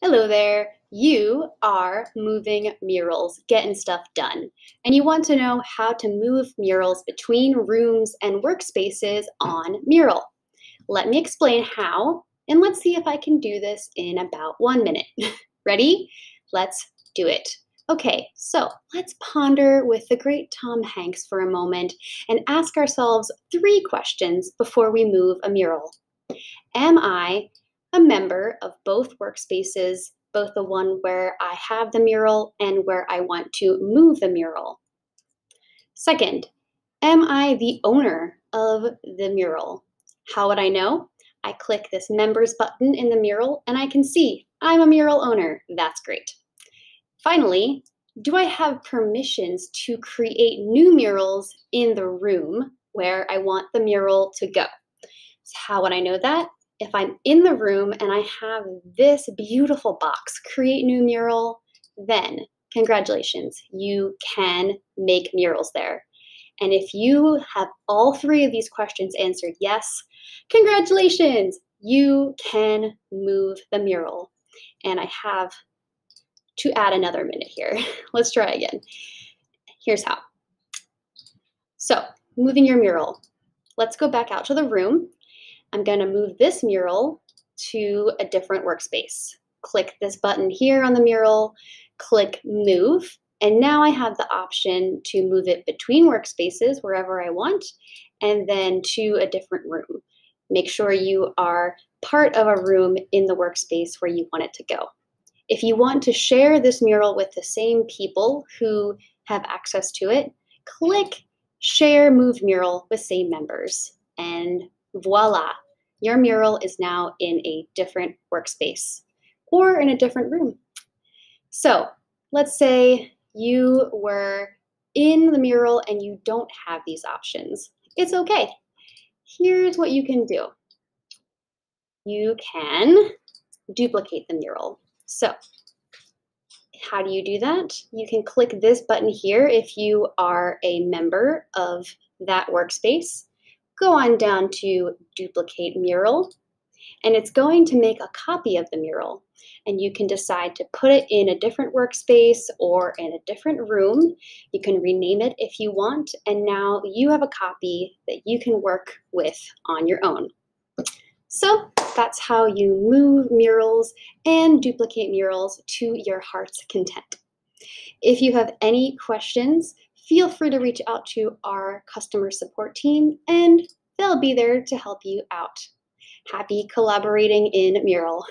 Hello there. You are moving murals, getting stuff done, and you want to know how to move murals between rooms and workspaces on Mural. Let me explain how, and let's see if I can do this in about one minute. Ready? Let's do it. Okay, so let's ponder with the great Tom Hanks for a moment and ask ourselves three questions before we move a mural. Am I a member of both workspaces, both the one where I have the mural and where I want to move the mural. Second, am I the owner of the mural? How would I know? I click this members button in the mural and I can see I'm a mural owner. That's great. Finally, do I have permissions to create new murals in the room where I want the mural to go? So how would I know that? If I'm in the room and I have this beautiful box, create new mural, then congratulations, you can make murals there. And if you have all three of these questions answered yes, congratulations, you can move the mural. And I have to add another minute here. Let's try again. Here's how. So, moving your mural. Let's go back out to the room I'm going to move this mural to a different workspace. Click this button here on the mural, click move, and now I have the option to move it between workspaces wherever I want, and then to a different room. Make sure you are part of a room in the workspace where you want it to go. If you want to share this mural with the same people who have access to it, click Share Move Mural with same members, and voila, your mural is now in a different workspace or in a different room. So let's say you were in the mural and you don't have these options. It's okay. Here's what you can do. You can duplicate the mural. So how do you do that? You can click this button here if you are a member of that workspace go on down to duplicate mural, and it's going to make a copy of the mural. And you can decide to put it in a different workspace or in a different room. You can rename it if you want, and now you have a copy that you can work with on your own. So that's how you move murals and duplicate murals to your heart's content. If you have any questions, feel free to reach out to our customer support team and they'll be there to help you out. Happy collaborating in Mural.